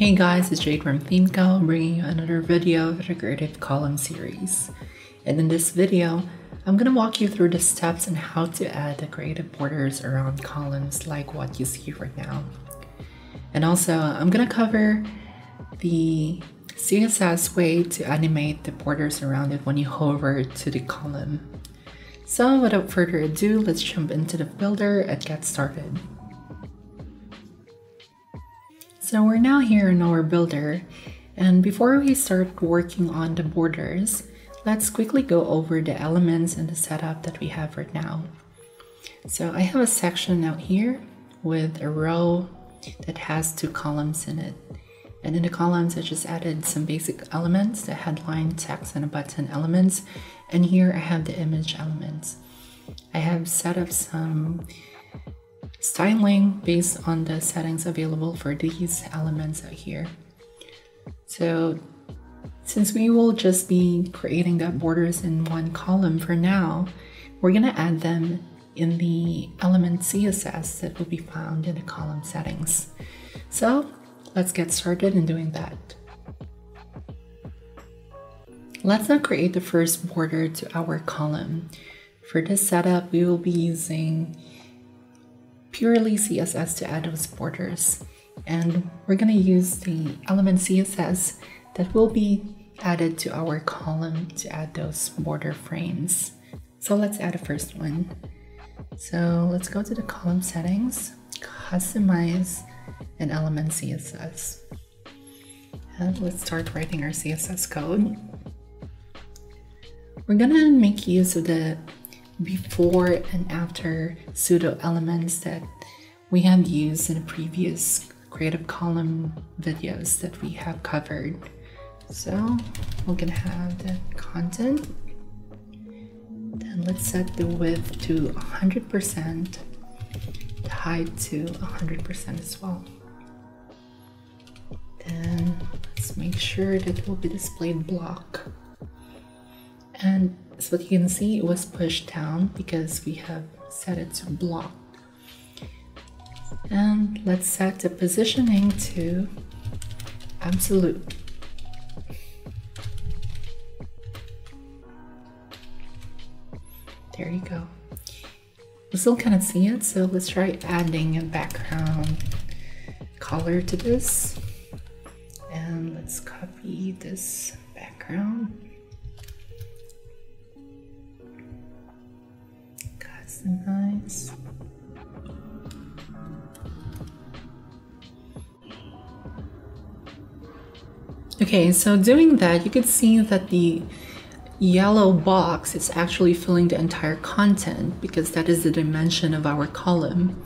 Hey guys, it's Jade from Themeco bringing you another video of the Creative Column series. And in this video, I'm going to walk you through the steps on how to add the creative borders around columns like what you see right now. And also, I'm going to cover the CSS way to animate the borders around it when you hover to the column. So without further ado, let's jump into the builder and get started. So we're now here in our builder and before we start working on the borders, let's quickly go over the elements and the setup that we have right now. So I have a section out here with a row that has two columns in it. And in the columns, I just added some basic elements, the headline, text, and a button elements. And here I have the image elements. I have set up some styling based on the settings available for these elements out here. So since we will just be creating the borders in one column for now, we're gonna add them in the element CSS that will be found in the column settings. So let's get started in doing that. Let's now create the first border to our column. For this setup, we will be using purely CSS to add those borders. And we're going to use the element CSS that will be added to our column to add those border frames. So let's add a first one. So let's go to the column settings, customize an element CSS. And let's start writing our CSS code. We're gonna make use of the before and after pseudo elements that we have used in previous creative column videos that we have covered. So we're gonna have the content. Then let's set the width to 100%, the height to 100% as well. Then let's make sure that it will be displayed block. And so what you can see, it was pushed down because we have set it to block. And let's set the positioning to absolute. There you go. We still cannot see it, so let's try adding a background color to this. And let's copy this background. Nice. Okay, so doing that, you could see that the yellow box is actually filling the entire content because that is the dimension of our column.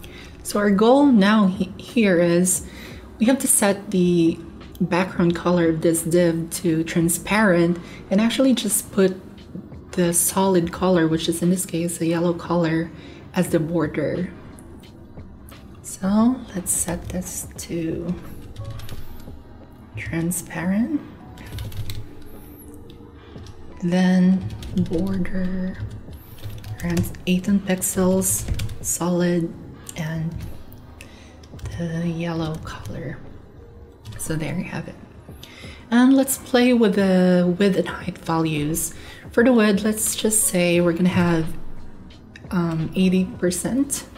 So our goal now he here is we have to set the background color of this div to transparent and actually just put the solid color, which is in this case a yellow color, as the border. So let's set this to transparent. Then border around 18 pixels, solid, and the yellow color. So there you have it. And let's play with the width and height values. For the width, let's just say we're gonna have 80% um,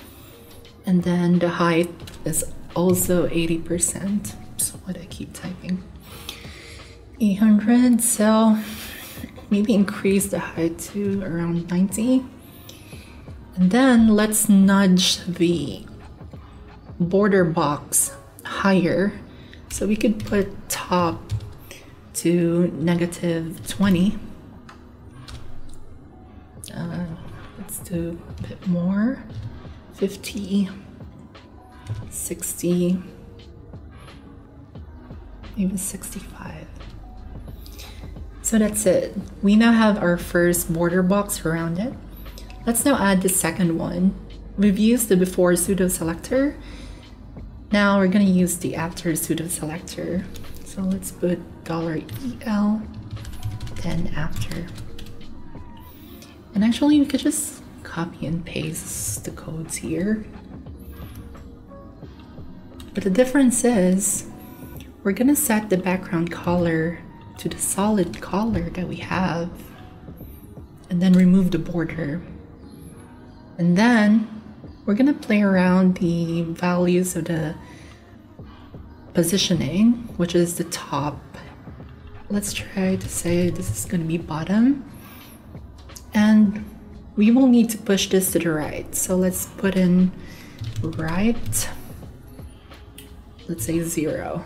and then the height is also 80%. So what I keep typing. 800, so maybe increase the height to around 90. And then let's nudge the border box higher. So we could put top to negative 20 uh, let's do a bit more. 50 60 maybe 65 so that's it. We now have our first border box around it. Let's now add the second one. We've used the before pseudo selector now we're going to use the after pseudo selector so let's put $el then after and actually, we could just copy and paste the codes here. But the difference is, we're gonna set the background color to the solid color that we have and then remove the border. And then we're gonna play around the values of the positioning, which is the top. Let's try to say this is gonna be bottom. And we will need to push this to the right. So let's put in right, let's say zero.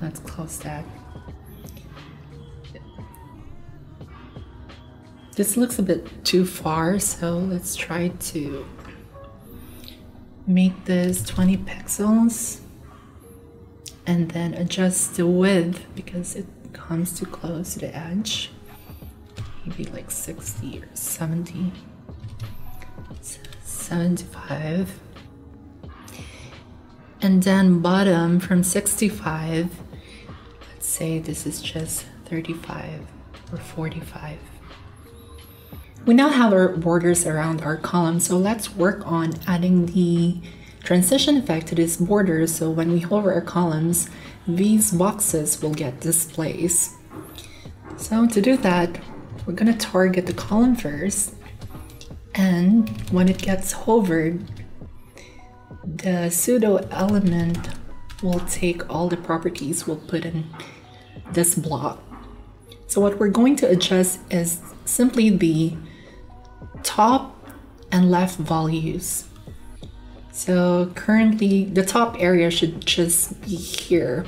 Let's close that. This looks a bit too far, so let's try to make this 20 pixels and then adjust the width because it comes too close to the edge. Maybe like 60 or 70. 75. And then bottom from 65, let's say this is just 35 or 45. We now have our borders around our column, so let's work on adding the transition effect to this border so when we hover our columns, these boxes will get displaced. So to do that, we're gonna target the column first, and when it gets hovered, the pseudo element will take all the properties we'll put in this block. So what we're going to adjust is simply the top and left values. So currently the top area should just be here,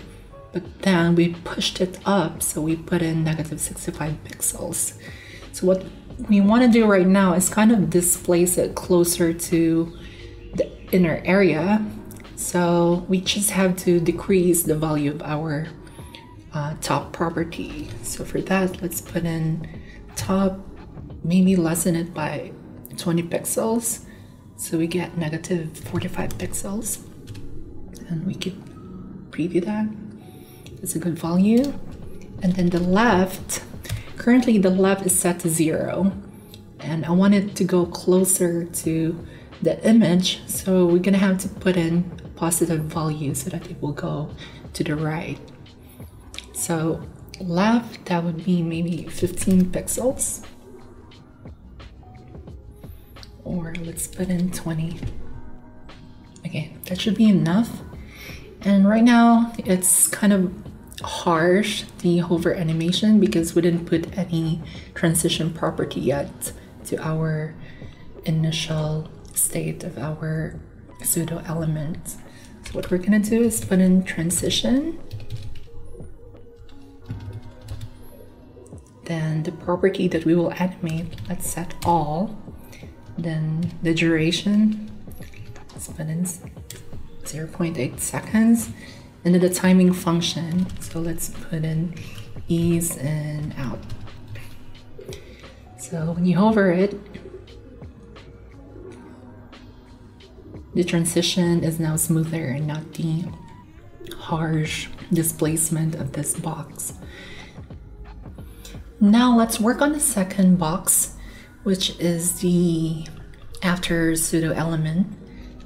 but then we pushed it up, so we put in negative 65 pixels. So what we want to do right now is kind of displace it closer to the inner area. So we just have to decrease the value of our uh, top property. So for that, let's put in top maybe lessen it by 20 pixels so we get negative 45 pixels. And we could preview that. It's a good value and then the left currently the left is set to zero. And I want it to go closer to the image. So we're gonna have to put in positive value so that it will go to the right. So left that would be maybe 15 pixels or let's put in 20. Okay, that should be enough. And right now it's kind of harsh, the hover animation, because we didn't put any transition property yet to our initial state of our pseudo element. So what we're gonna do is put in transition. Then the property that we will animate, let's set all. Then the duration, let's put in 0.8 seconds. And then the timing function, so let's put in ease-in-out. So when you hover it, the transition is now smoother and not the harsh displacement of this box. Now let's work on the second box which is the after pseudo element.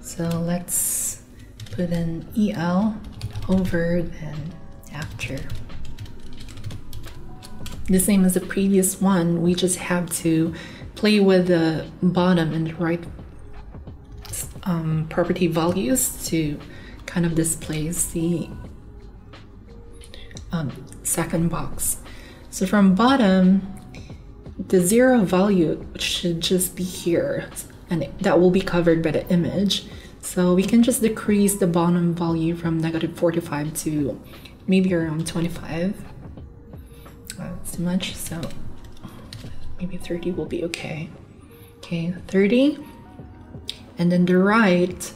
So let's put an EL over then after. The same as the previous one, we just have to play with the bottom and the right um, property values to kind of displace the um, second box. So from bottom, the zero value should just be here and that will be covered by the image. So we can just decrease the bottom value from negative 45 to maybe around 25. That's too much, so maybe 30 will be okay. Okay, 30. And then the right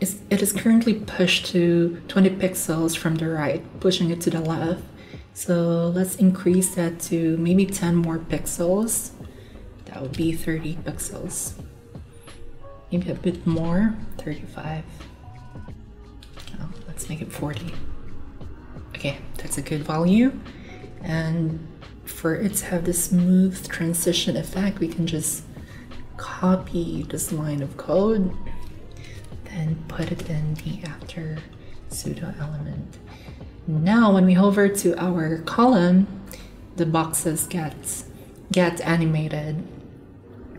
is it is currently pushed to 20 pixels from the right, pushing it to the left. So let's increase that to maybe 10 more pixels. That would be 30 pixels. Maybe a bit more, 35. Oh, let's make it 40. Okay, that's a good value. And for it to have this smooth transition effect, we can just copy this line of code, then put it in the after pseudo element. Now when we hover to our column, the boxes get get animated.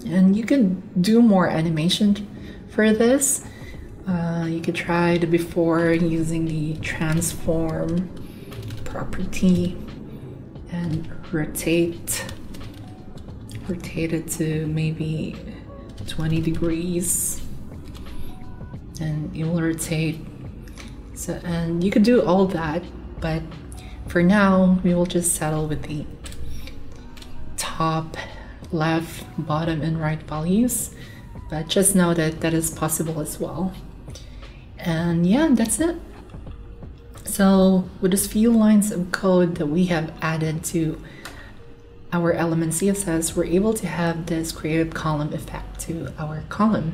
And you could do more animation for this. Uh, you could try before using the transform property and rotate rotate it to maybe 20 degrees and it will rotate so and you could do all that but for now we will just settle with the top left bottom and right values. But just know that that is possible as well. And yeah that's it. So with these few lines of code that we have added to our element CSS, we're able to have this creative column effect to our column.